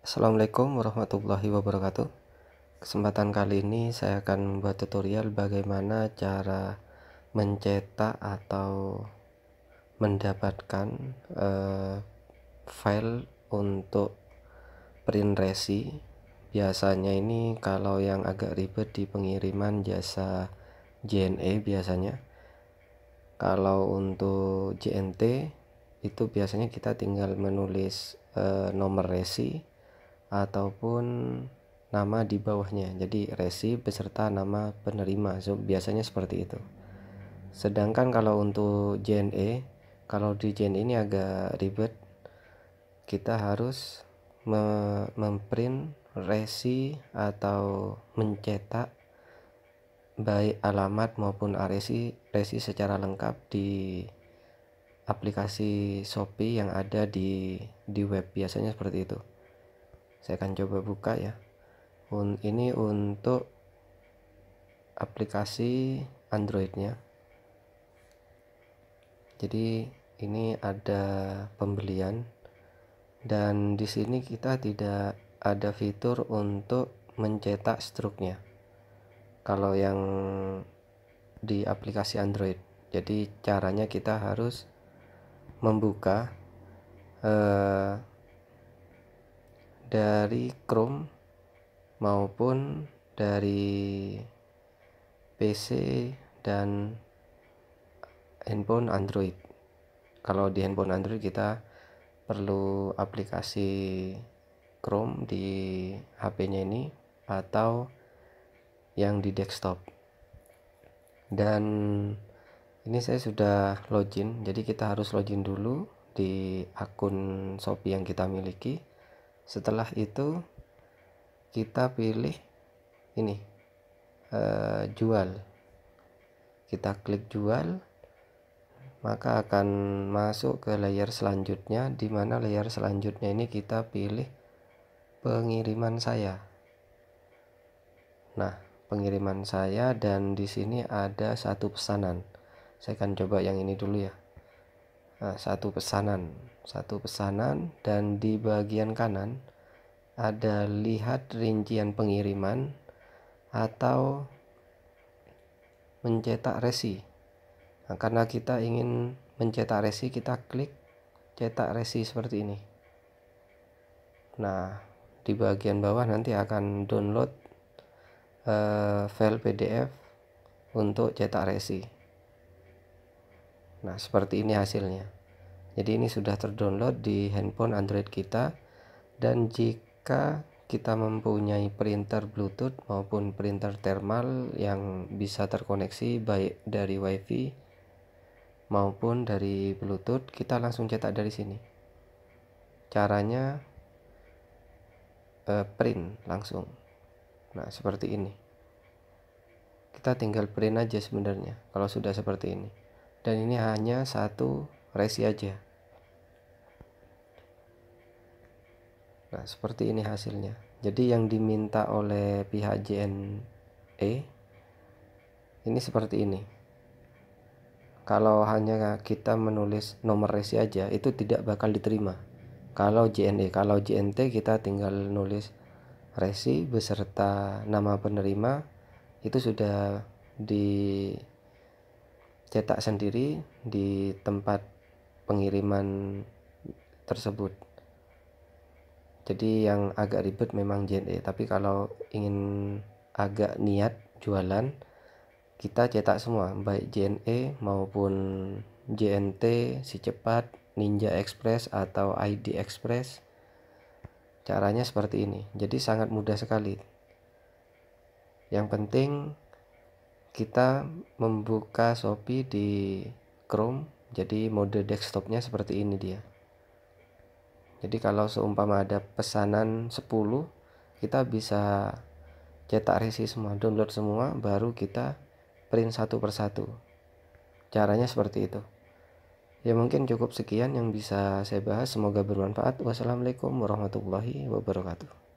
Assalamualaikum warahmatullahi wabarakatuh. Kesempatan kali ini saya akan membuat tutorial bagaimana cara mencetak atau mendapatkan uh, file untuk print resi. Biasanya ini kalau yang agak ribet di pengiriman jasa JNE biasanya. Kalau untuk JNT itu biasanya kita tinggal menulis uh, nomor resi ataupun nama di bawahnya. Jadi resi beserta nama penerima. So, biasanya seperti itu. Sedangkan kalau untuk JNE kalau di JNE ini agak ribet. Kita harus me memprint resi atau mencetak baik alamat maupun resi resi secara lengkap di aplikasi Shopee yang ada di di web. Biasanya seperti itu saya akan coba buka ya. Ini untuk aplikasi Androidnya. Jadi ini ada pembelian. Dan di sini kita tidak ada fitur untuk mencetak struknya. Kalau yang di aplikasi Android. Jadi caranya kita harus membuka eh, dari Chrome maupun dari PC dan handphone Android. Kalau di handphone Android kita perlu aplikasi Chrome di HP-nya ini atau yang di desktop. Dan ini saya sudah login jadi kita harus login dulu di akun Shopee yang kita miliki setelah itu kita pilih ini uh, jual. Kita klik jual maka akan masuk ke layer selanjutnya di mana layer selanjutnya ini kita pilih pengiriman saya. Nah pengiriman saya dan di sini ada satu pesanan. Saya akan coba yang ini dulu ya nah, satu pesanan satu pesanan dan di bagian kanan ada lihat rincian pengiriman atau mencetak resi. Nah, karena kita ingin mencetak resi kita klik cetak resi seperti ini. Nah di bagian bawah nanti akan download uh, file PDF untuk cetak resi nah seperti ini hasilnya. Jadi ini sudah terdownload di handphone Android kita. Dan jika kita mempunyai printer Bluetooth maupun printer thermal yang bisa terkoneksi baik dari WiFi maupun dari Bluetooth kita langsung cetak dari sini. Caranya eh, print langsung. Nah seperti ini. Kita tinggal print aja sebenarnya kalau sudah seperti ini dan ini hanya satu resi aja. Nah seperti ini hasilnya. Jadi yang diminta oleh pihak JNE ini seperti ini. Kalau hanya kita menulis nomor resi aja itu tidak bakal diterima. Kalau JNE kalau JNT kita tinggal nulis resi beserta nama penerima itu sudah dicetak sendiri di tempat pengiriman tersebut. Jadi yang agak ribet memang JNE tapi kalau ingin agak niat jualan kita cetak semua baik JNE maupun JNT si cepat Ninja Express atau ID Express. Caranya seperti ini. Jadi sangat mudah sekali. Yang penting kita membuka Shopee di Chrome. Jadi mode desktopnya seperti ini dia. Jadi kalau seumpama ada pesanan 10 kita bisa cetak resi semua download semua baru kita print satu persatu caranya seperti itu. Ya mungkin cukup sekian yang bisa saya bahas. Semoga bermanfaat. Wassalamualaikum warahmatullahi wabarakatuh